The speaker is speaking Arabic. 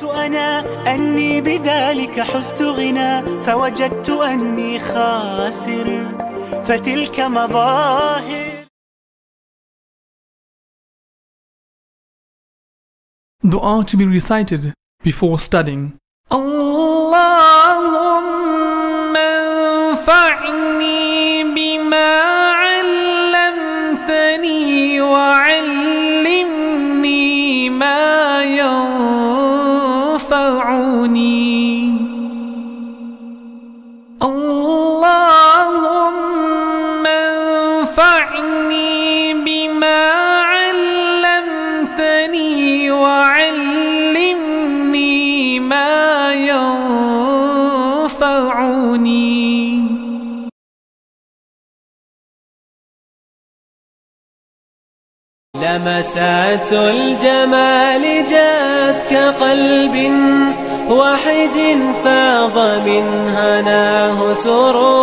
ظننت أنا أني بذلك حزت غنى فوجدت أني خاسر فتلك مظاهر Dua to be recited before studying. اللهم انفعني ينفعني. اللهم انفعني بما علمتني وعلمني ما ينفعني. لمسات الجمال جاءت كقلب واحد فاض من هناه سرور.